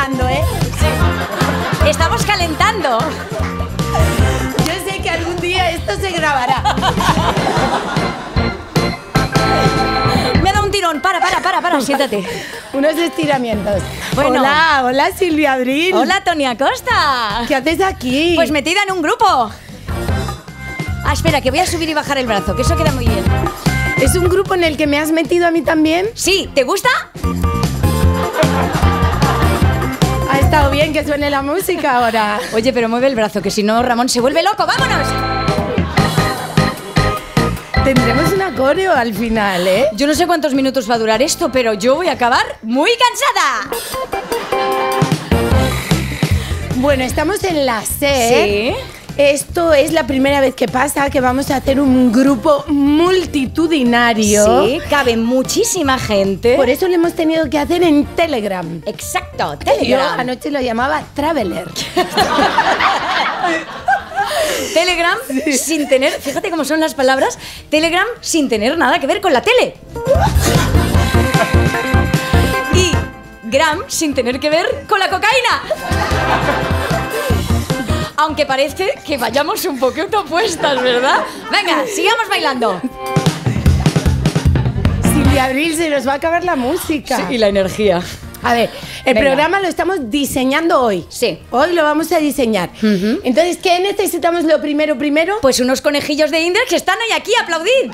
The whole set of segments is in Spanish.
entrenando, ¿eh? Estamos calentando. Yo sé que algún día esto se grabará. Me da un tirón. Para, para, para, para. Siéntate. Unos estiramientos. Bueno. Hola, hola Silvia Abril. Hola, Tony Acosta. ¿Qué haces aquí? Pues metida en un grupo. Ah, espera, que voy a subir y bajar el brazo, que eso queda muy bien. ¿Es un grupo en el que me has metido a mí también? Sí, ¿te gusta? Estado bien que suene la música ahora. Oye, pero mueve el brazo, que si no, Ramón se vuelve loco. ¡Vámonos! Tendremos un coreo al final, ¿eh? Yo no sé cuántos minutos va a durar esto, pero yo voy a acabar muy cansada. Bueno, estamos en la SER. Sí. Esto es la primera vez que pasa que vamos a hacer un grupo multitudinario. Sí, cabe muchísima gente. Por eso lo hemos tenido que hacer en Telegram. Exacto, Yo Telegram. anoche lo llamaba Traveler. Telegram sin tener, fíjate cómo son las palabras, Telegram sin tener nada que ver con la tele. Y Gram sin tener que ver con la cocaína. Aunque parece que vayamos un poquito opuestas, ¿verdad? Venga, sigamos bailando. Silvia Abril, se nos va a acabar la música. y la energía. A ver, el Venga. programa lo estamos diseñando hoy. Sí. Hoy lo vamos a diseñar. Entonces, ¿qué necesitamos lo primero primero? Pues unos conejillos de Indra que están hoy aquí aplaudir.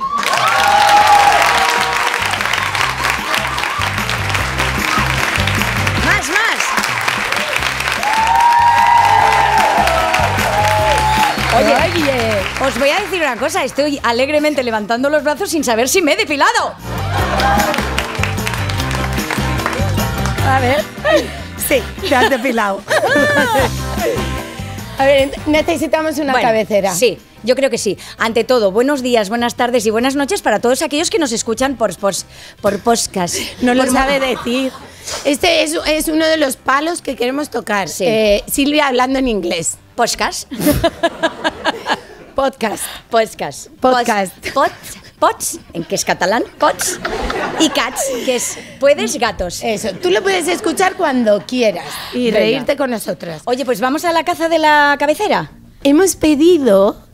Os voy a decir una cosa, estoy alegremente levantando los brazos sin saber si me he depilado. A ver. Sí, te has depilado. A ver, necesitamos una Bueno, cabecera. Sí, yo creo que sí. Ante todo, buenos días, buenas tardes y buenas noches para todos aquellos que nos escuchan por, pos- por podcast. No lo Por- sabe decir. Este es, es uno de los palos que queremos tocar. Sí. Eh, Silvia hablando en inglés. Podcast. Podcast. Podcast. Podcast. Pots, pots, pots, en que es catalán, pots. Y cats, que es puedes gatos. Eso, tú lo puedes escuchar cuando quieras y Venga. reírte con nosotras. Oye, pues vamos a la caza de la cabecera. Hemos pedido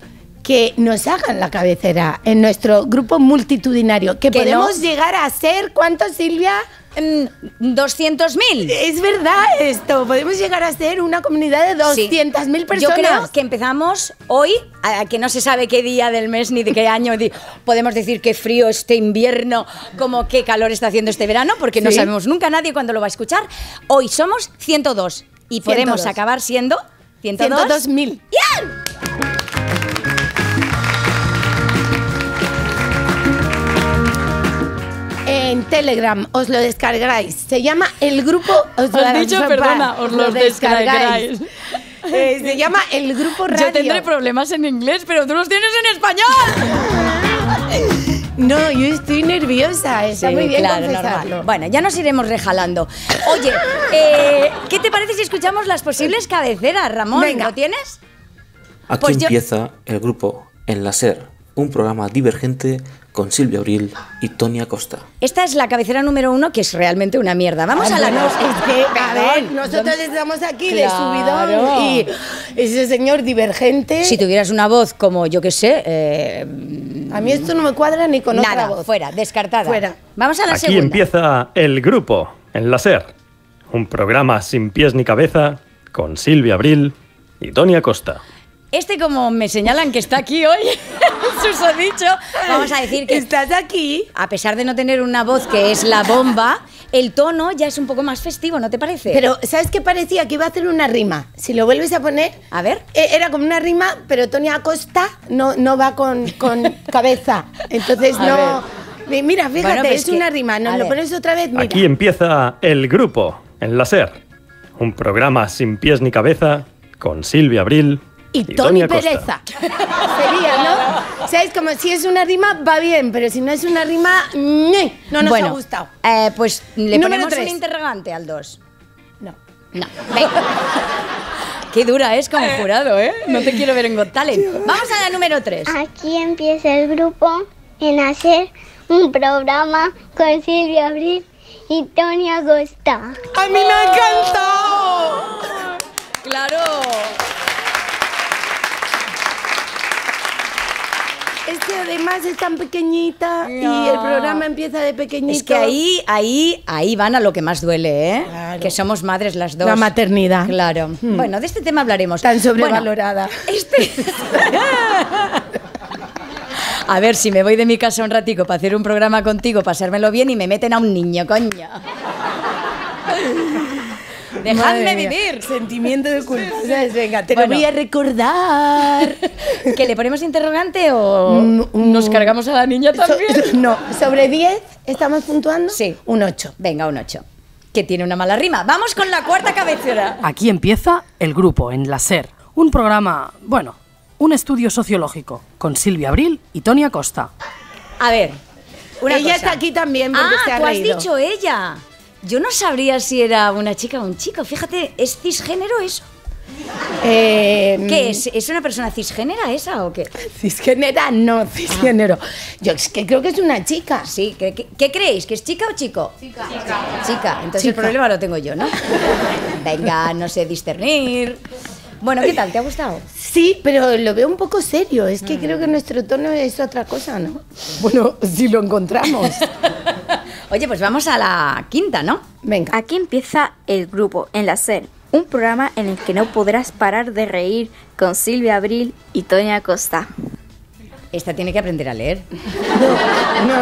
que nos hagan la cabecera en nuestro grupo multitudinario, que, Que podemos no. llegar a ser, ¿cuántos, Silvia? Mm, 200.000. Es verdad esto, podemos llegar a ser una comunidad de 200.000 personas. Yo creo que empezamos hoy, a- que no se sabe qué día del mes ni de qué año. Podemos decir qué frío este invierno, como qué calor está haciendo este verano, porque no Sí. sabemos nunca nadie cuándo lo va a escuchar. Hoy somos 102 y podemos 102. acabar siendo 102. 102.000. En Telegram os lo descargáis. Se llama el grupo. Os Has dicho, perdona, os lo descargáis. Eh, se llama el grupo radio. Yo tendré problemas en inglés, pero tú los tienes en español. No, yo estoy nerviosa. Está muy bien claro, confesarlo. normal. Bueno, ya nos iremos rejalando. Oye, eh, ¿qué te parece si escuchamos las posibles cabeceras, Ramón? Venga. ¿Lo tienes? Aquí Pues yo- empieza el grupo En la SER, un programa divergente con Silvia Abril y Tony Acosta. Esta es la cabecera número uno, que es realmente una mierda. Vamos Ah, a la dos. es que, a ver, nosotros estamos aquí Claro. de subidón y ese señor divergente. Si tuvieras una voz como, yo qué sé, eh, A mí esto no me cuadra ni con nada, otra voz. fuera, descartada. Fuera. Vamos a la Aquí segunda. empieza El Grupo, en la SER. Un programa sin pies ni cabeza con Silvia Abril y Tony Acosta. Este, como me señalan que está aquí hoy, susodicho, vamos a decir que Estás aquí. a pesar de no tener una voz que es la bomba, el tono ya es un poco más festivo, ¿no te parece? Pero, ¿sabes qué parecía? Que iba a hacer una rima. Si lo vuelves a poner. A ver. eh, Era como una rima, pero Tony Acosta no, no va con, con cabeza. Entonces A no. Mi- Mira, fíjate, Bueno, pues es que- una rima. Nos a lo ver. pones otra vez, mira. Aquí empieza El Grupo, en la SER. Un programa sin pies ni cabeza con Silvia Abril Y Tony Acosta. Pereza. Sería, ¿no? ¿Sabes? Como si es una rima, va bien, pero si no es una rima, ¡ñe! no nos bueno, ha gustado. eh, pues le Número ponemos tres. un interrogante al 2. No. No, venga. Qué dura es como jurado, ¿eh? No te quiero ver en Got Talent. Vamos a la número 3. Aquí empieza el grupo en hacer un programa con Silvia Abril y Tony Agosta. ¡A mí me ha encantado! claro. Que además es tan pequeñita y el programa empieza de pequeñito. Es que ahí, ahí, ahí van a lo que más duele, ¿eh? Claro. Que somos madres las dos. La maternidad. Claro. Bueno, de este tema hablaremos. Tan Bueno, sobrevalorada. este... A ver, si me voy de mi casa un ratico para hacer un programa contigo, pasármelo bien y me meten a un niño, coño. Dejadme Madre mía, vivir. Sentimiento de culpa. ¿sabes? Venga, te Bueno. lo voy a recordar. ¿Que le ponemos interrogante o Mm, mm. nos cargamos a la niña también? So- no, sobre 10 estamos puntuando. Sí. Un 8. Venga, un 8. Que tiene una mala rima. Vamos con la cuarta cabecera. Aquí empieza El Grupo en la SER, un programa, bueno, un estudio sociológico con Silvia Abril y Tony Acosta. A ver, una Ella cosa. está aquí también porque ah, se ha tú has reído. dicho ella. Yo no sabría si era una chica o un chico. Fíjate, ¿es cisgénero eso? Eh, ¿Qué es? ¿Es una persona cisgénera esa o qué? Cisgénera, no, cisgénero. Yo es que creo que es una chica. Sí, ¿qué, qué- qué creéis? ¿Que es chica o chico? Chica. Chica. Entonces el Chica. problema lo tengo yo, ¿no? Venga, no sé discernir. Bueno, ¿qué tal? ¿Te ha gustado? Sí, pero lo veo un poco serio. Es que creo que nuestro tono es otra cosa, ¿no? Bueno, si lo encontramos. Oye, pues vamos a la quinta, ¿no? Venga. Aquí empieza El Grupo en la SER, un programa en el que no podrás parar de reír con Silvia Abril y Toña Costa. Esta tiene que aprender a leer. No,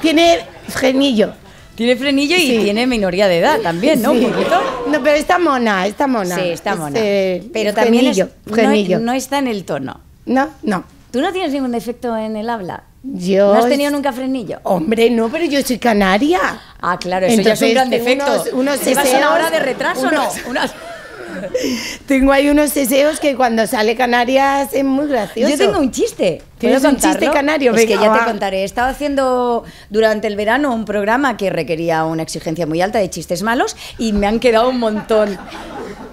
tiene frenillo. Tiene frenillo y Sí. tiene minoría de edad también, ¿no? Sí. Un poquito. No, pero está mona, está mona. Sí, está mona. Este, Pero también es- frenillo, no- frenillo. no está en el tono. No, no. ¿Tú no tienes ningún defecto en el habla? Yo. ¿No has tenido nunca frenillo? Hombre, no, pero yo soy canaria. Ah, claro, eso ya es un gran defecto. unos- unos ¿Te vas una hora de retraso o unos- no? Unas- Tengo ahí unos deseos que cuando sale Canarias es muy gracioso. Yo tengo un chiste. ¿Tienes ¿Puedo un chiste canario? Es que ya te contaré. He estado haciendo durante el verano un programa que requería una exigencia muy alta de chistes malos y me han quedado un montón.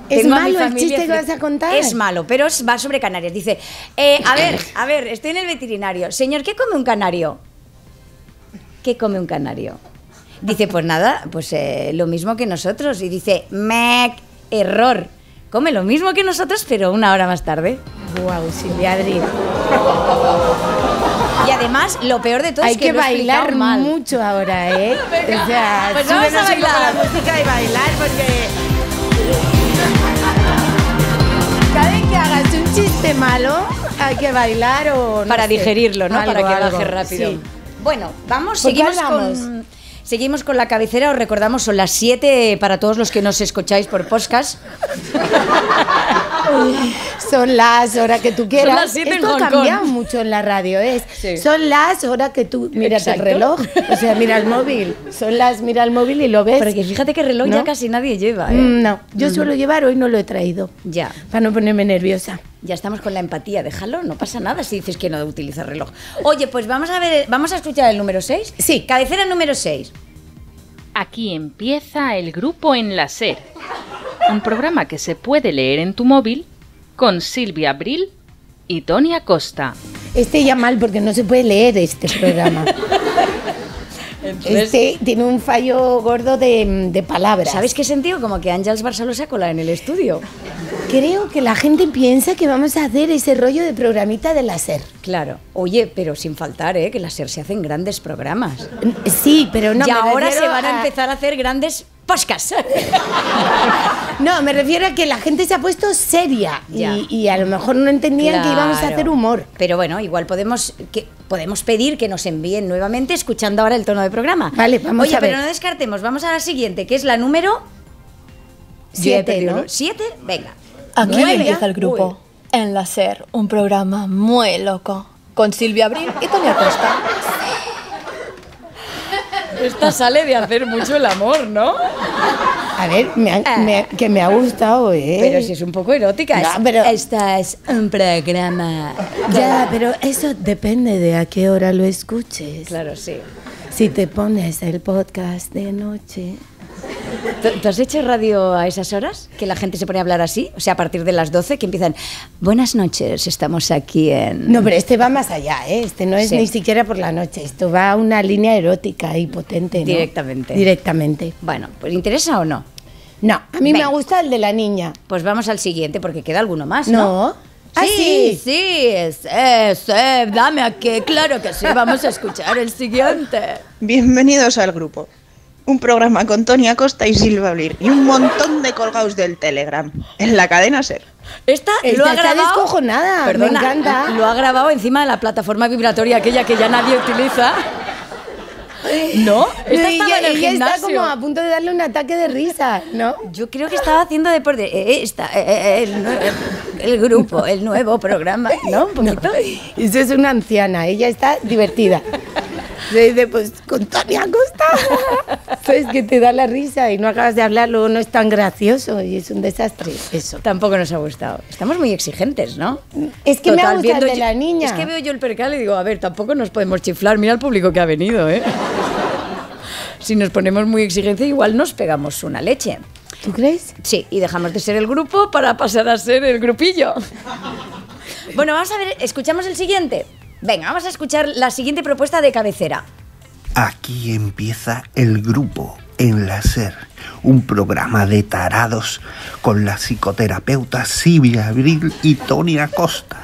¿Es Tengo malo el chiste que vas a contar? Es malo, pero va sobre Canarias. Dice, eh, a ver, a ver, estoy en el veterinario. Señor, ¿qué come un canario? ¿Qué come un canario? Dice, pues nada, pues eh, lo mismo que nosotros. Y dice, mec, error. Come lo mismo que nosotros, pero una hora más tarde. Wow, Silvia Adri. Y además, lo peor de todo Hay es que, que lo bailar mal. mucho ahora, ¿eh? Venga, o sea, pues vamos a bailar. la música y bailar porque... hagas un chiste malo, hay que bailar o... no para sé, digerirlo, ¿no? algo, para que algo, baje rápido. sí. Bueno, vamos, ¿Por qué seguimos hablamos? con, seguimos con la cabecera. Os recordamos, son las 7 para todos los que nos escucháis por podcast. Son las horas que tú quieras. las siete en Esto ha Hong cambiado Kong. mucho en la radio, ¿es? Sí. Son las horas que tú miras Exacto. el reloj, o sea, mira el móvil. Son las, mira el móvil y lo ves. Porque fíjate que reloj ¿No? ya casi nadie lleva. ¿eh? Mm, No, yo suelo llevar, hoy no lo he traído. Ya. Para no ponerme nerviosa. Ya estamos con la empatía, déjalo, no pasa nada si dices que no utilizas reloj. Oye, pues vamos a ver, vamos a escuchar el número 6. Sí. Cabecera número 6. Aquí empieza el grupo en la SER, un programa que se puede leer en tu móvil con Silvia Abril y Tony Acosta. Este ya mal porque no se puede leer este programa. Este tiene un fallo gordo de, de palabras. ¿Sabes qué sentido? Como que Ángels Barceló se cola en el estudio. Creo que la gente piensa que vamos a hacer ese rollo de programita de la SER. Claro. Oye, pero sin faltar, ¿eh? Que la SER se hacen grandes programas. Sí, pero no. y me ahora se van a empezar a hacer grandes podcasts. No, me refiero a que la gente se ha puesto seria y, y a lo mejor no entendían que íbamos a hacer humor. Pero bueno, igual podemos que podemos pedir que nos envíen nuevamente escuchando ahora el tono de programa. Vale, vamos Oye, a ver. pero no descartemos. Vamos a la siguiente, que es la número Siete, ¿no? ¿Siete? Venga. Aquí Nueve. empieza el grupo. En la SER, un programa muy loco. Con Silvia Abril y Tony Acosta. Esta sale de hacer mucho el amor, ¿no? A ver, me ha- me- que me ha gustado, ¿eh? Pero si es un poco erótica. No, pero- Esta es un programa. Ya, pero eso depende de a qué hora lo escuches. Claro, sí. Si te pones el podcast de noche. ¿Tú, tú has hecho radio a esas horas? Que la gente se pone a hablar así. O sea, a partir de las 12 que empiezan. Buenas noches, estamos aquí en. No, pero este va más allá, ¿eh? Este no es Sí. ni siquiera por la noche. Esto va a una línea erótica y potente, ¿no? Directamente. Directamente. Bueno, pues ¿interesa o no? No, a mí Venga. me gusta el de la niña. Pues vamos al siguiente porque queda alguno más, ¿no? No. Ah, sí, sí. sí, es, es, eh, dame aquí, claro que sí, vamos a escuchar el siguiente. Bienvenidos al grupo. Un programa con Tony Acosta y Silva Blir y un montón de colgados del Telegram en la cadena Ser. Esta, Esta lo ha está grabado. descojonada, me encanta. Lo ha grabado encima de la plataforma vibratoria aquella que ya nadie utiliza. ¿No? Esta ella, estaba en el ella está como a punto de darle un ataque de risa, ¿no? Yo creo que estaba haciendo deporte. Eh, esta, eh, eh, el, nue- el grupo, el nuevo programa, ¿no? Un poquito. Eso es una anciana, ella está divertida. Se dice, pues con Tony Acosta. Sabes que te da la risa y no acabas de hablar, luego no es tan gracioso y es un desastre. Eso. Tampoco nos ha gustado. Estamos muy exigentes, ¿no? Es que me ha Total, gustado de yo- la niña. Es que veo yo el percal y digo, a ver, tampoco nos podemos chiflar. Mira el público que ha venido, ¿eh? si nos ponemos muy exigentes, igual nos pegamos una leche. ¿Tú crees? Sí, y dejamos de ser el grupo para pasar a ser el grupillo. bueno, vamos a ver, escuchamos el siguiente. Venga, vamos a escuchar la siguiente propuesta de cabecera. Aquí empieza el grupo en la SER, un programa de tarados con la psicoterapeuta Silvia Abril y Tony Acosta.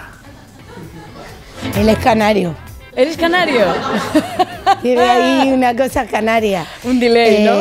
Él es canario. ¿Eres canario? Tiene ahí una cosa canaria. Un delay, ¿no?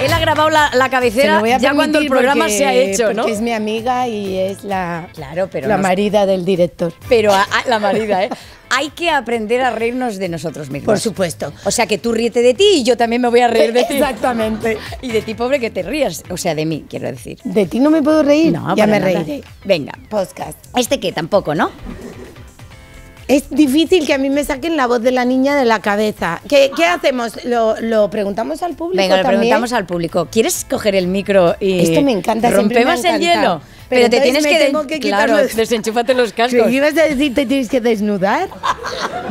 Él ha grabado la, la cabecera ya cuando el programa porque- se ha hecho, ¿no? Es mi amiga y es la, Claro, pero la nos- marida del director. Pero a- a- la marida, ¿eh? Hay que aprender a reírnos de nosotros mismos. Por supuesto. O sea, que tú ríete de ti y yo también me voy a reír de ti. Exactamente. Y de ti, pobre, que te rías. O sea, de mí, quiero decir. ¿De ti no me puedo reír? No, ya me nada. reiré. Venga. Podcast. Este que tampoco, ¿no? Es difícil que a mí me saquen la voz de la niña de la cabeza. ¿Qué, qué hacemos? ¿Lo, lo preguntamos al público Venga, también? preguntamos al público. ¿Quieres coger el micro y Esto me encanta, siempre me rompemos el hielo? Pero Pero, te tienes que, de- que claro, los- desenchúfate los ¿Qué cascos. ibas a decir? ¿Te tienes que desnudar?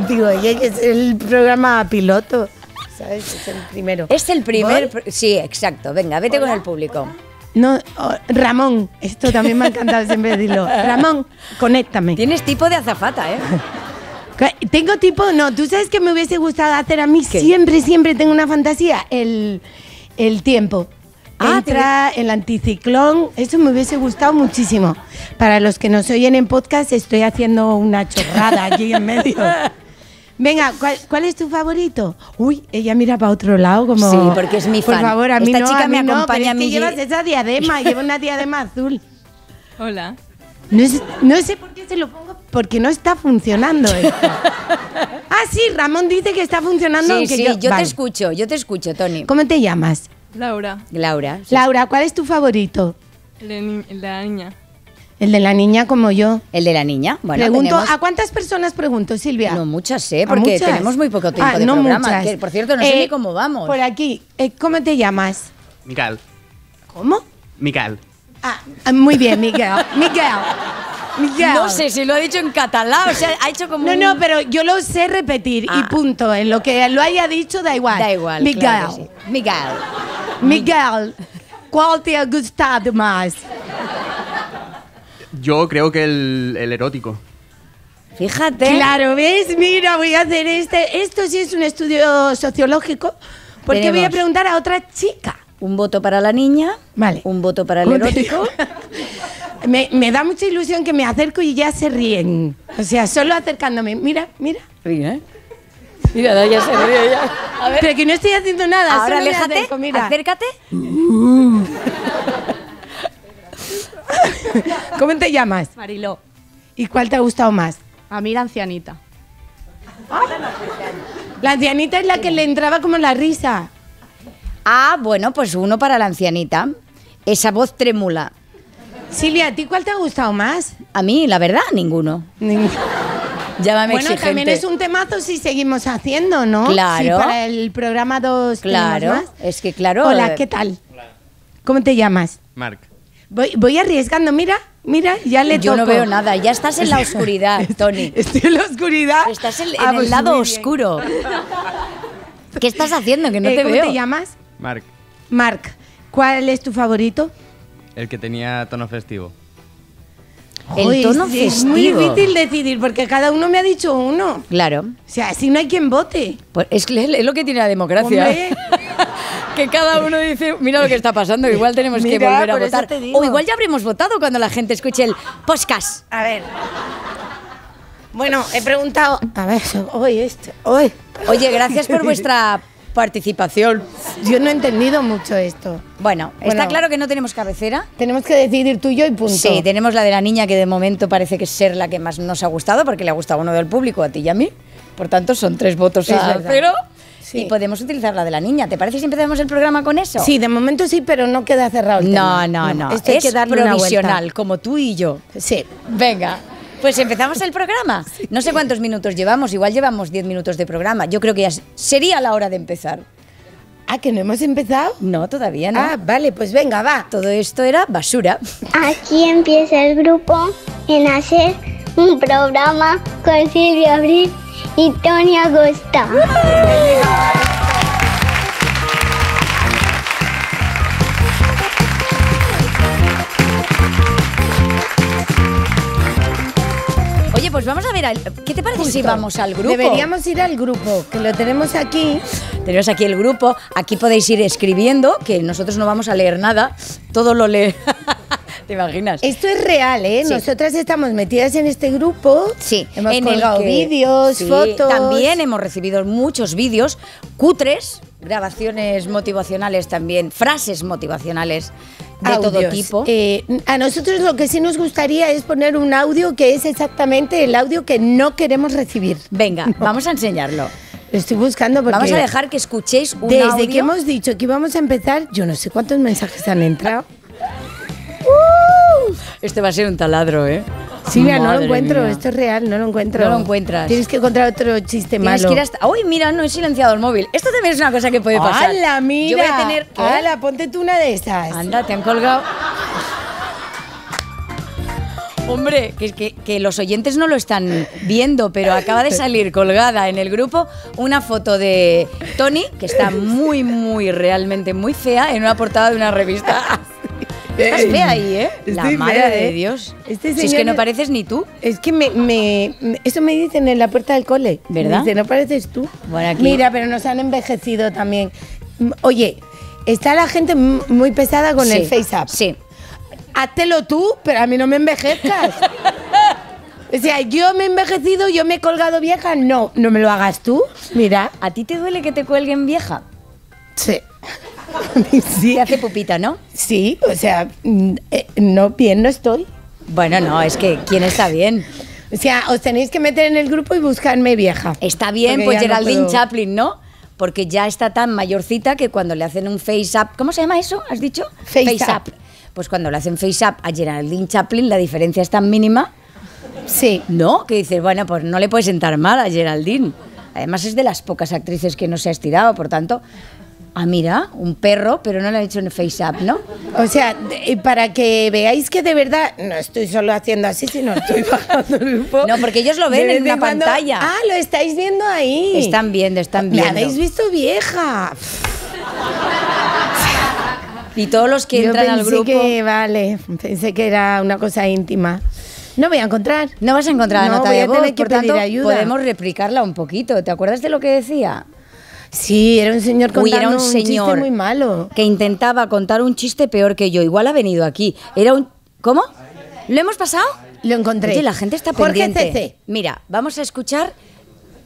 Digo, es el programa piloto. ¿Sabes? Es el primero. Es el primer, sí, exacto. Venga, vete con el público. No, oh, Ramón, esto también me ha encantado siempre decirlo. Ramón, conéctame. Tienes tipo de azafata, ¿eh? Tengo tipo, no, tú sabes que me hubiese gustado hacer a mí siempre, siempre tengo una fantasía, el, el tiempo. Ah, Entra el anticiclón, eso me hubiese gustado muchísimo. Para los que nos oyen en podcast, estoy haciendo una chorrada aquí en medio. Venga, ¿cuál, cuál es tu favorito? Uy, ella mira para otro lado como... Sí, porque es mi Por fan. favor, a mí Esta no, chica a mí me no, acompaña pero a es mí que llevas esa diadema, lleva una diadema azul. Hola. No, es- no sé por qué se lo pongo, porque no está funcionando esto. ah, sí, Ramón dice que está funcionando. Sí, aunque sí, yo, yo, te escucho, yo te escucho, Tony. ¿Cómo te llamas? Laura. Laura. sí. Laura, ¿cuál es tu favorito? El de, ni- el de la niña. El de la niña como yo. El de la niña. Bueno, Pregunto, tenemos- ¿a cuántas personas pregunto, Silvia? No muchas, ¿eh? ¿A Porque muchas? tenemos muy poco tiempo Ah, de no programa. muchas. que, por cierto, no sé Eh, ni cómo vamos. Por aquí, eh, ¿cómo te llamas? Mical. ¿Cómo? Mical. Ah, ah, muy bien, Miguel. Miguel. Miguel. No sé si lo ha dicho en catalán, o sea, ha hecho como No, un- no, pero yo lo sé repetir y Ah. punto. En lo que lo haya dicho da igual. Da igual, Miguel. claro que sí. Miguel. Miguel, ¿cuál te ha gustado más? Yo creo que el, el erótico. Fíjate. Claro, ¿ves? Mira, voy a hacer este. Esto sí es un estudio sociológico. Porque voy a preguntar a otra chica. Un voto para la niña. Vale. Un voto para el ¿Cómo te erótico. Me, me da mucha ilusión que me acerco y ya se ríen. O sea, solo acercándome. Mira, mira. Mira, ¿eh? Mira, ya se ríe ya. A ver. Pero que no estoy haciendo nada. Ahora solo aléjate, acerco, mira. acércate. ¿Cómo te llamas? Mariló. ¿Y cuál te ha gustado más? A mí la ancianita. La ancianita es la que le entraba como la risa. Ah, bueno, pues uno para la ancianita. Esa voz trémula. Silvia, ¿a ti cuál te ha gustado más? A mí, la verdad, ninguno. Llámame Bueno, exigente. también es un temazo si seguimos haciendo, ¿no? Claro. Para el programa dos Claro, más. es que claro. Hola, eh, ¿qué tal? ¿Cómo te llamas? Marc. Voy, voy arriesgando, mira, mira, ya le Yo no veo nada, ya estás en la oscuridad, Tony. Estoy en la oscuridad. Estás en, en Ah, pues el lado muy bien. oscuro. ¿Qué estás haciendo? Que no Eh, te ¿Cómo veo. te llamas? Marc. Marc. ¿Cuál es tu favorito? El que tenía tono festivo. El Uy, tono es, es muy festivo. difícil decidir porque cada uno me ha dicho uno. Claro. O sea, así no hay quien vote. Pues es, que es lo que tiene la democracia. Hombre. que cada uno dice, mira lo que está pasando, igual tenemos que volver a votar. O igual ya habremos votado cuando la gente escuche el podcast. A ver. Bueno, he preguntado. A ver, hoy esto. Hoy. Oye, gracias por vuestra participación. Yo no he entendido mucho esto. Bueno, está Bueno. claro que no tenemos cabecera. Tenemos que decidir tú y yo y punto. Sí, tenemos la de la niña que de momento parece que es ser la que más nos ha gustado porque le ha gustado a uno del público, a ti y a mí. Por tanto, son tres votos Es a cero. Sí. Y podemos utilizar la de la niña. ¿Te parece si empezamos el programa con eso? Sí, de momento sí, pero no queda cerrado el No, tema. no, no. Esto hay es que darle una provisional, vuelta. como tú y yo. Sí. Venga. Pues empezamos el programa. No sé cuántos minutos llevamos, igual llevamos 10 minutos de programa. Yo creo que ya sería la hora de empezar. Ah, que no hemos empezado. No, todavía no. Ah, vale, pues venga, va. Todo esto era basura. Aquí empieza el grupo en hacer un programa con Silvia Abril y Tony Agosta. Pues vamos a ver, al- ¿qué te parece si Justo. vamos al grupo? Deberíamos ir al grupo, que lo tenemos aquí. Tenemos aquí el grupo, aquí podéis ir escribiendo, que nosotros no vamos a leer nada, todo lo lee. ¿Te imaginas? Esto es real, ¿eh? Sí. Nosotras estamos metidas en este grupo. Sí, Hemos en colgado vídeos, sí, fotos. También hemos recibido muchos vídeos cutres, grabaciones motivacionales también, frases motivacionales de todo tipo. Eh, a nosotros lo que sí nos gustaría es poner un audio que es exactamente el audio que no queremos recibir. Venga, vamos a enseñarlo. Lo estoy buscando porque... Vamos a dejar que escuchéis un Desde audio. que hemos dicho que íbamos a empezar, yo no sé cuántos mensajes han entrado. Este va a ser un taladro, ¿eh? Silvia, no lo encuentro, mía. esto es real, no lo encuentro. No lo encuentras. Tienes que encontrar otro chiste Tienes malo. que ir hasta... ¡Uy, mira, no he silenciado el móvil! Esto también es una cosa que puede pasar. ¡Hala, mira! Yo voy a tener... ¿Qué? ¡Hala, ponte tú una de esas! Anda, te han colgado. Hombre, que, que, que los oyentes no lo están viendo, pero acaba de salir colgada en el grupo una foto de Tony, que está muy, muy, realmente muy fea, en una portada de una revista. Estás fea ahí, ¿eh? La madre fea, de ¿eh? Dios. Este si es que no es- pareces ni tú. Es que me, me- eso me dicen en la puerta del cole. ¿Verdad? Dice, no pareces tú. Bueno, aquí- Mira, pero nos han envejecido también. Mm, Oye, está la gente muy pesada con Sí, el Face Up. Sí. Háztelo tú, pero a mí no me envejezcas. o sea, yo me he envejecido, yo me he colgado vieja. No, no me lo hagas tú. Mira. ¿A ti te duele que te cuelguen vieja? Sí. sí. Te hace pupita, ¿no? Sí, o sea, mm, eh, no, bien no estoy. Bueno, no, es que ¿quién está bien? O sea, os tenéis que meter en el grupo y buscarme vieja. Está bien, pues ya no Geraldine puedo. Chaplin, ¿no? Porque ya está tan mayorcita que cuando le hacen un face up, ¿cómo se llama eso? ¿Has dicho? Face up. Pues cuando le hacen face up a Geraldine Chaplin, la diferencia es tan mínima, Sí. ¿no? Que dices, bueno, pues no le puede sentar mal a Geraldine. Además es de las pocas actrices que no se ha estirado, por tanto, ah, mira, un perro, pero no le ha hecho un face up, ¿no? O sea, para que veáis que de verdad no estoy solo haciendo así, sino estoy bajando el grupo. No, porque ellos lo ven De en una cuando- pantalla. Ah, lo estáis viendo ahí. Están viendo, están Me viendo. habéis visto vieja. Y todos los que Yo entran al pensé grupo... que, vale, pensé que era una cosa íntima. No voy a encontrar. No vas a encontrar la No, nota voy de a tener que por pedir tanto, ayuda. podemos replicarla un poquito. ¿Te acuerdas de lo que decía? Sí, era un señor Uy, contando era un un, chiste muy malo. que intentaba contar un chiste peor que yo. Igual ha venido aquí. Era un... ¿Cómo? ¿Lo hemos pasado? Lo encontré. Oye, la gente está Jorge pendiente. CC. Mira, vamos a escuchar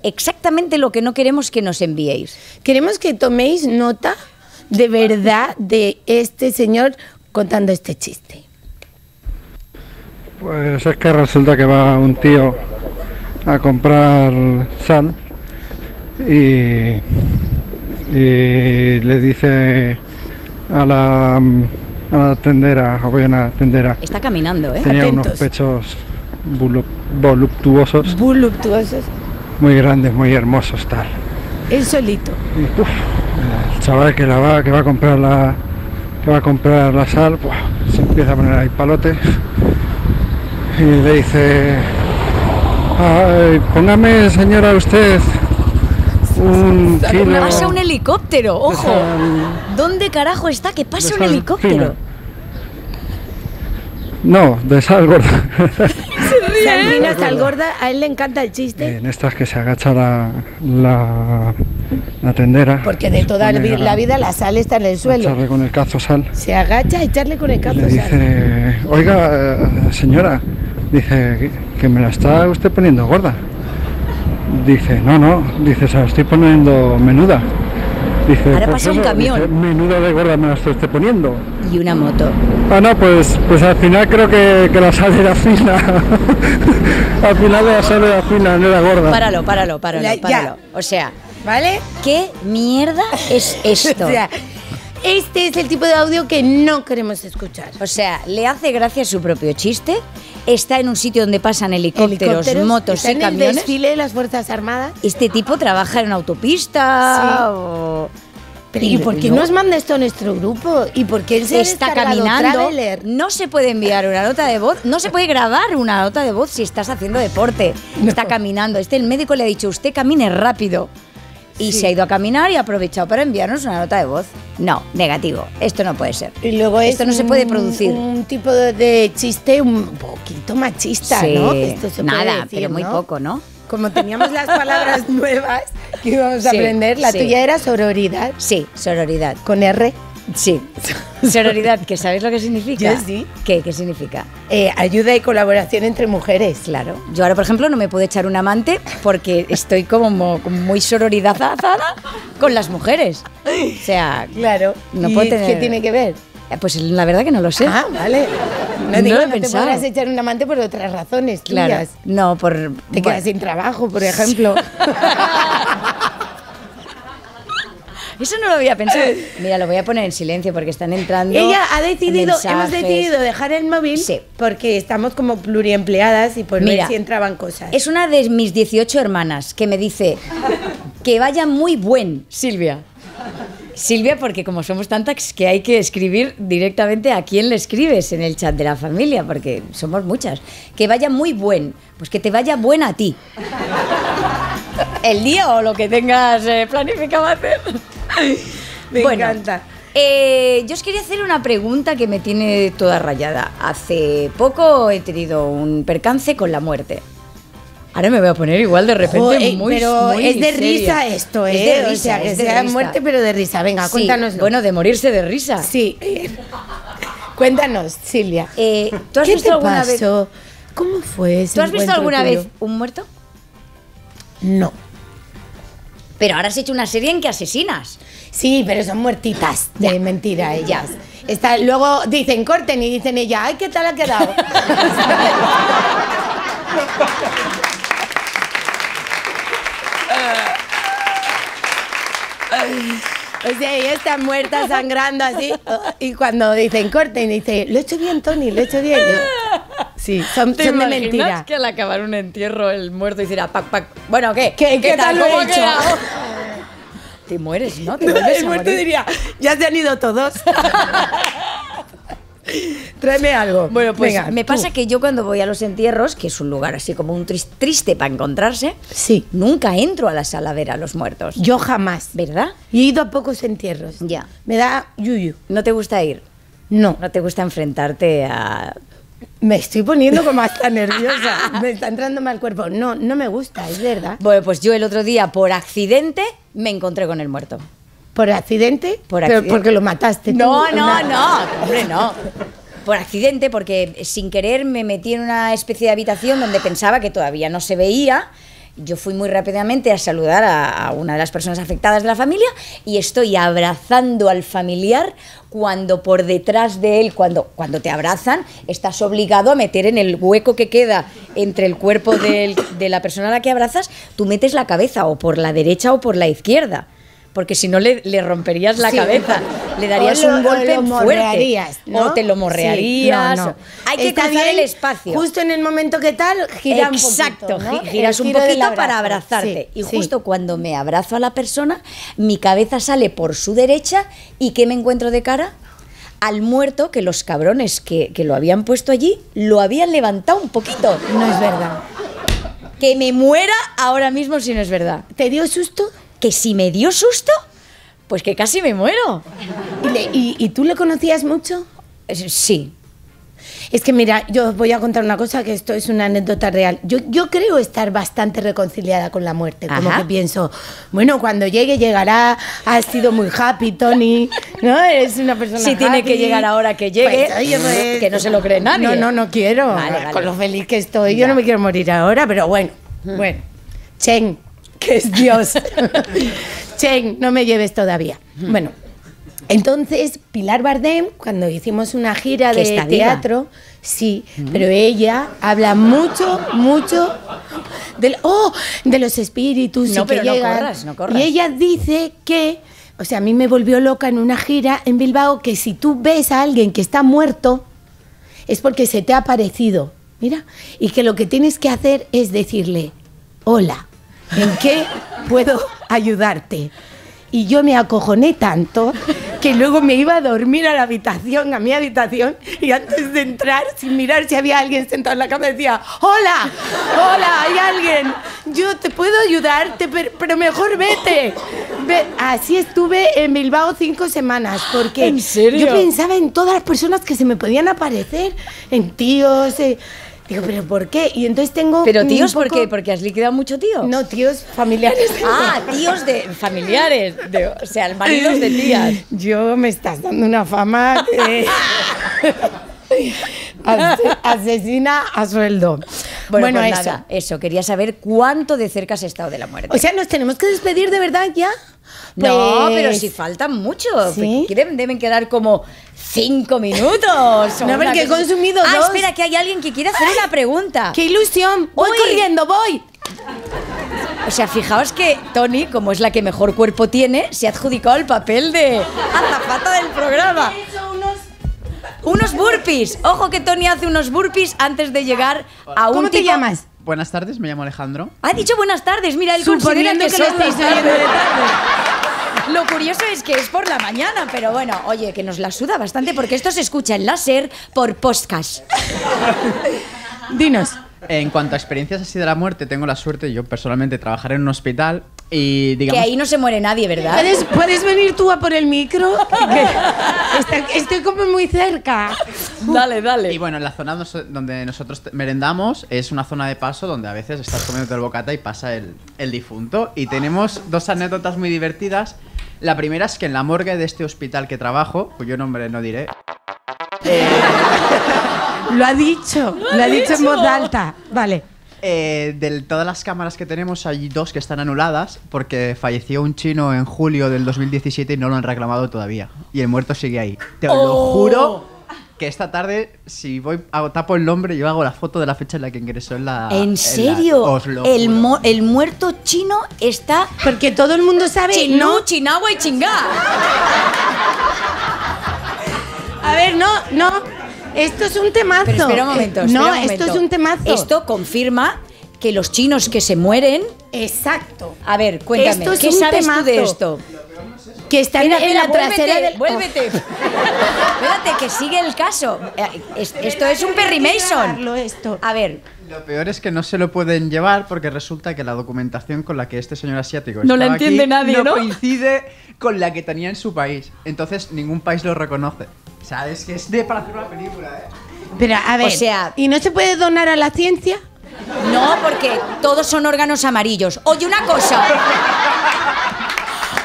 exactamente lo que no queremos que nos enviéis. Queremos que toméis nota de verdad de este señor contando este chiste. Pues es que resulta que va un tío a comprar sal y, y le dice a la, a la tendera, o bien a la tendera, Está caminando, ¿eh? tenía unos pechos volu- voluptuosos, Voluptuosos. muy grandes, muy hermosos, tal. Él solito. Y, uf, el chaval que la va, que va a comprar la, que va a comprar la sal, se empieza a poner ahí palote y le dice, "Ay, póngame señora usted un kilo. Pasa un helicóptero, ojo. sal". ¿Dónde carajo está que pasa de un helicóptero? fina". No, de sal gorda. Salmina, sal gorda, a él le encanta el chiste. en estas que se agacha la, la, la tendera. Porque de toda la vida la sal está en el suelo. echarle con el cazo sal. Se agacha a echarle con el cazo Le sal. dice, oiga, eh, señora, dice, "que- que me la está usted poniendo gorda. Dice, no, no, dice, se la estoy poniendo menuda. Dice, Ahora "Pues pasa un eso", camión. dice, menuda de gorda me la está usted poniendo. Y una moto. Ah, no, pues, pues al final creo que, que la sal era fina. al final la sal era fina, no era gorda. Páralo, páralo, páralo, La- páralo. O sea, ¿Vale? ¿qué mierda es esto? O sea, este es el tipo de audio que no queremos escuchar. O sea, le hace gracia a su propio chiste. Está en un sitio donde pasan helicópteros, Helicópteros, motos está y en camiones. el desfile de las Fuerzas Armadas. Este tipo trabaja en una autopista. Sí. o- Pero ¿y por qué no nos manda esto a nuestro grupo? ¿Y por qué él se está caminando. Traveler? No se puede enviar una nota de voz, no se puede grabar una nota de voz si estás haciendo deporte. Está caminando. Este el médico le ha dicho, usted camine rápido. Y Sí. se ha ido a caminar y ha aprovechado para enviarnos una nota de voz. No, negativo. Esto no puede ser. Y luego es Esto no se puede producir. Un tipo de, de chiste un poquito machista, Sí. ¿no? Esto se puede Nada, decir, pero muy ¿no? poco, ¿no? Como teníamos las palabras nuevas que íbamos a aprender, la tuya era sororidad. Sí, sororidad. Con R. Sí. Sororidad, que sabéis lo que significa. Yo sí. ¿Qué? ¿Qué significa? Eh, ayuda y colaboración entre mujeres. Claro. Yo ahora, por ejemplo, no me puedo echar un amante porque estoy como mo- como muy sororidazada con las mujeres. O sea, Claro. no ¿Y puede tener... ¿Qué tiene que ver? Eh, Pues la verdad que no lo sé. Ah, vale. No, No digo, lo he no te pensado. podrás echar un amante por otras razones Claro. tuyas. No, por... Te bueno. quedas sin trabajo, por ejemplo. Eso no lo había pensado. Mira, lo voy a poner en silencio porque están entrando Ella ha decidido, hemos decidido dejar el móvil porque estamos como pluriempleadas y por Mira, ver si entraban cosas. Es una de mis 18 hermanas que me dice que vaya muy buen, Silvia. Silvia, porque como somos tantas que hay que escribir directamente a quién le escribes en el chat de la familia, porque somos muchas. Que vaya muy buen, pues que te vaya buen a ti. El día o lo que tengas eh, planificado hacer. Me Bueno, encanta. eh, yo os quería hacer una pregunta que me tiene toda rayada. Hace poco he tenido un percance con la muerte. Ahora me voy a poner igual de repente Joder, muy pero muy es de seria. risa esto, ¿eh? Es de o risa, sea, que es de sea risa. muerte, pero de risa. Venga, Sí, cuéntanos. Bueno, de morirse de risa. Sí. Cuéntanos, Silvia. Eh, ¿Tú has ¿Qué visto te alguna vez? pasó? ¿Cómo fue ese ¿Tú has visto alguna tuyo? vez un muerto? No. Pero ahora has hecho una serie en que asesinas. Sí, pero son muertitas de mentira ellas. Está, luego dicen corten y dicen ella, ay, ¿qué tal ha quedado? O sea, ella está muerta, sangrando así. Y cuando dicen corten, dice, lo he hecho bien, Tony, lo he hecho bien. Yo, Sí, son, ¿Te son de mentira. que al acabar un entierro el muerto hiciera pac, pac? Bueno, ¿qué? ¿Qué- qué tal lo he ¿Cómo ha hecho? Te mueres, ¿no? Te No, el muerto diría, ya se han ido todos. Tráeme algo. Bueno, pues Venga, me tú. pasa que yo cuando voy a los entierros, que es un lugar así como un tris- triste para encontrarse, sí. nunca entro a la sala a ver a los muertos. Yo jamás. ¿Verdad? Y he ido a pocos entierros. Ya. Me da yuyu. ¿No te gusta ir? No. ¿No te gusta enfrentarte a...? Me estoy poniendo como hasta nerviosa. Me está entrando mal cuerpo. No, no me gusta, es verdad. Bueno, pues yo el otro día, por accidente, me encontré con el muerto. ¿Por accidente? Por Pero accidente. porque lo mataste tú. No, no, Una- no, hombre, no. Por accidente, porque sin querer me metí en una especie de habitación donde pensaba que todavía no se veía. Yo fui muy rápidamente a saludar a, una de las personas afectadas de la familia y estoy abrazando al familiar cuando por detrás de él, cuando, cuando te abrazan, estás obligado a meter en el hueco que queda entre el cuerpo de la persona a la que abrazas, tú metes la cabeza o por la derecha o por la izquierda. Porque si no le, le romperías la Sí. cabeza, le darías O lo- un o golpe lo fuerte. ¿no? O te lo Sí, morrearías. no, no. Hay que Está cruzar bien, el espacio. Justo en el momento que tal, gira un Exacto, giras un poquito para abrazarte. Sí, y justo cuando me abrazo a la persona, mi cabeza sale por su derecha y ¿qué me encuentro de cara? Al muerto que los cabrones que, que lo habían puesto allí lo habían levantado un poquito. No es verdad. Que me muera ahora mismo si no es verdad. ¿Te dio susto? Que si me dio susto, pues que casi me muero. ¿Y, le- y- y tú le conocías mucho? Sí. Es que mira, yo os voy a contar una cosa que esto es una anécdota real. Yo, yo creo estar bastante reconciliada con la muerte. Como Ajá. que pienso, bueno, cuando llegue, llegará. Has sido muy happy, Tony. ¿No? Eres una persona Si tiene happy. que llegar ahora que llegue, Pues, oye, pues, que no se lo cree nadie. No, no, no quiero. Vale, vale. Con lo feliz que estoy. Yo no me quiero morir ahora, pero bueno. Bueno. Chen, que es Dios. Chen, no me lleves todavía. Bueno. Entonces, Pilar Bardem, cuando hicimos una gira Que de viva. teatro, sí, pero ella habla mucho, mucho del, oh, de los espíritus No, y que pero no llegan. corras, no corras. Y ella dice que, o sea, a mí me volvió loca en una gira en Bilbao que si tú ves a alguien que está muerto, es porque se te ha aparecido. Mira, y que lo que tienes que hacer es decirle, hola, ¿en qué puedo ayudarte? Y yo me acojoné tanto que luego me iba a dormir a la habitación, a mi habitación, y antes de entrar, sin mirar si había alguien sentado en la cama, decía, hola, hola, hay alguien, yo te puedo ayudarte, pero, pero mejor vete. Ve- Así estuve en Bilbao cinco semanas, porque ¿En serio? yo pensaba en todas las personas que se me podían aparecer, en tíos, eh, digo, pero ¿por qué? Y entonces tengo... Pero tíos, ¿por poco- qué? Porque has liquidado mucho tío. No, tíos familiares. Ah, tíos de familiares, de- o sea, maridos de tías. Yo me estás dando una fama de ase- asesina a sueldo. Bueno, Bueno, pues eso. nada, eso, quería saber cuánto de cerca has estado de la muerte. O sea, nos tenemos que despedir de verdad ya. no, Pues- pero si faltan mucho. ¿Sí? Deben, deben quedar como cinco minutos. No, porque he consumido Ah, dos. espera, que hay alguien que quiere hacer una pregunta. ¡Qué ilusión! ¡Voy Uy. corriendo, voy! O sea, fijaos que Tony, como es la que mejor cuerpo tiene, se ha adjudicado el papel de azafata del programa. Unos burpees. Ojo que Tony hace unos burpees antes de llegar a un ¿Cómo te tipo- llamas? Buenas tardes, me llamo Alejandro. Ha dicho buenas tardes. Mira, él considera Suponiendo que, que lo son las estáis oyendo de tarde. Lo curioso es que es por la mañana, pero bueno, oye, que nos la suda bastante porque esto se escucha en láser por podcast. Dinos. En cuanto a experiencias así de la muerte, tengo la suerte, yo personalmente, trabajar en un hospital y digamos... Que ahí no se muere nadie, ¿verdad? ¿Puedes, puedes venir tú a por el micro? Está- estoy como muy cerca. Dale, dale. Y bueno, en la zona donde nosotros merendamos es una zona de paso donde a veces estás comiendo el bocata y pasa el, el difunto. Y tenemos dos anécdotas muy divertidas. La primera es que en la morgue de este hospital que trabajo, cuyo nombre no diré, Lo ha dicho, lo ha dicho en voz alta. Vale. Eh, de todas las cámaras que tenemos hay dos que están anuladas porque falleció un chino en julio del 2017 y no lo han reclamado todavía. Y el muerto sigue ahí. Te lo Oh. juro que esta tarde, si voy hago, tapo el nombre, yo hago la foto de la fecha en la que ingresó en la... ¿En la- serio? os lo el, juro. mo- el muerto chino está. Porque todo el mundo sabe, Chinú, ¿no? Chinagua y Chingá. A ver, no, no. Esto es un temazo. Pero espera un momento. Espera no, un momento. esto es un temazo. Esto confirma que los chinos que se mueren. Exacto. A ver, cuéntame. Esto es ¿Qué un sabes tú de esto? Que Espera, en la trasera vuélvete, del. Vuélvete. Espérate, que sigue el caso. Eh, es- Esto es un Perry Mason. Esto. A ver, Lo peor es que no se lo pueden llevar porque resulta que la documentación con la que este señor asiático No la aquí entiende nadie, ¿no? coincide con la que tenía en su país. Entonces ningún país lo reconoce. O sea, es que es de para hacer una película, ¿eh? Pero, a ver. O sea- ¿Y no se puede donar a la ciencia? no, porque todos son órganos amarillos. Oye, una cosa.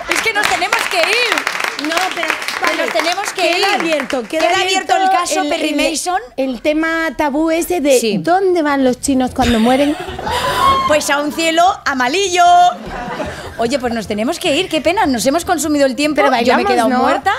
Es que nos tenemos que ir. No, pero. Que nos tenemos que queda ir. abierto, queda, Queda abierto el caso Perry Mason. El tema tabú ese de Sí. dónde van los chinos cuando mueren. Pues a un cielo amarillo. Oye, pues nos tenemos que ir, qué pena, nos hemos consumido el tiempo. Pero Yo me he quedado ¿no? muerta.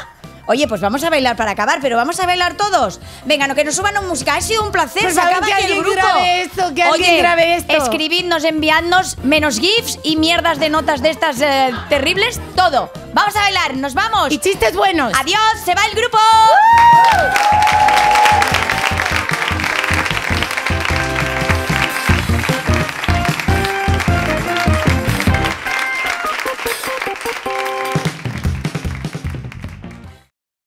Oye, pues vamos a bailar para acabar, pero vamos a bailar todos. Venga, no que nos suban un música. Ha sido un placer. Por se acaba que aquí el grupo. grabe esto, que alguien Oye, grabe esto. Escribidnos, enviadnos menos gifs y mierdas de notas de estas eh, terribles. Todo. Vamos a bailar, nos vamos. Y chistes buenos. Adiós, se va el grupo.